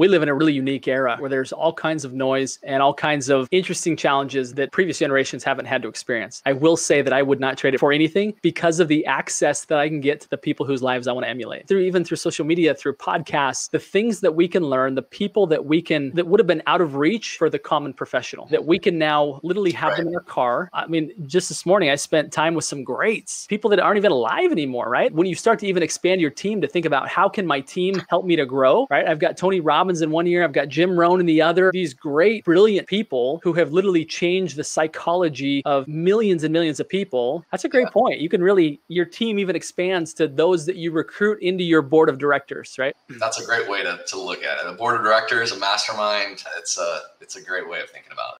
we live in a really unique era where there's all kinds of noise and all kinds of interesting challenges that previous generations haven't had to experience. I will say that I would not trade it for anything because of the access that I can get to the people whose lives I want to emulate. Through even through social media, through podcasts, the things that we can learn, the people that we can that would have been out of reach for the common professional that we can now literally have right. them in our car. I mean, just this morning I spent time with some greats, people that aren't even alive anymore, right? When you start to even expand your team to think about how can my team help me to grow, right? I've got Tony Robbins in one year, I've got Jim Rohn in the other. These great, brilliant people who have literally changed the psychology of millions and millions of people. That's a great yeah. point. You can really your team even expands to those that you recruit into your board of directors, right? That's a great way to, to look at it. A board of directors, a mastermind, it's a it's a great way of thinking about it.